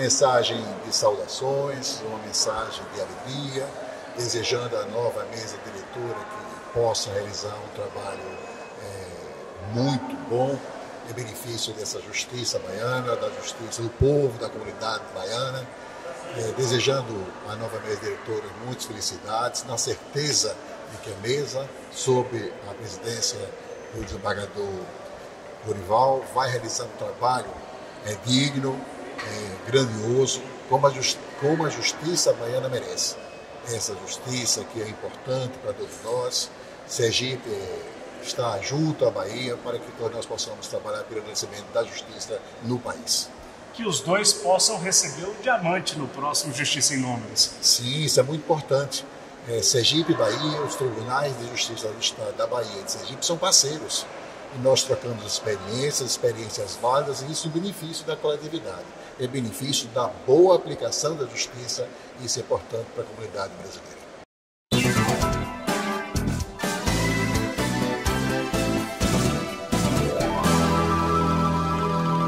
mensagem de saudações, uma mensagem de alegria, desejando à nova mesa diretora que possa realizar um trabalho é, muito bom em benefício dessa justiça baiana, da justiça do povo, da comunidade baiana, é, desejando à nova mesa diretora muitas felicidades, na certeza de que a mesa, sob a presidência do desembargador Dorival, vai realizar um trabalho é, digno, é, grandioso, como a, como a justiça baiana merece. Essa justiça que é importante para todos nós. Sergipe está junto à Bahia para que todos nós possamos trabalhar pelo crescimento da justiça no país. Que os dois possam receber o diamante no próximo Justiça em Números. Sim, isso é muito importante. É, Sergipe e Bahia, os tribunais de justiça do Estado da Bahia e de Sergipe são parceiros. E nós trocamos experiências, experiências válidas, e isso em benefício da coletividade, em benefício da boa aplicação da justiça, e isso é importante para a comunidade brasileira.